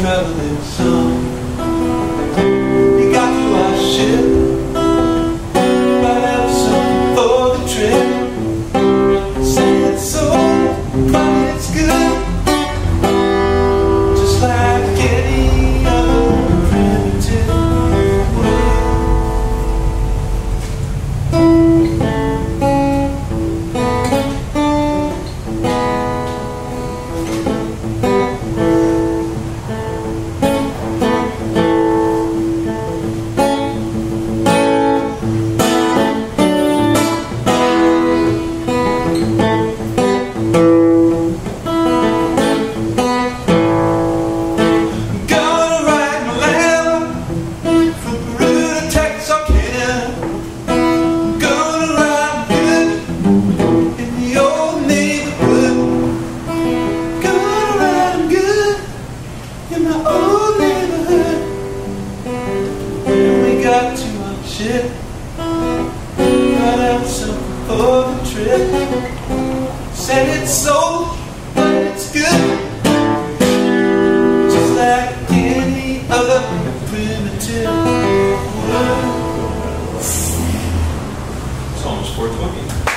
traveling song. Got out for the trip. Said it's so, but it's good. Just like any other primitive world. It's almost 420.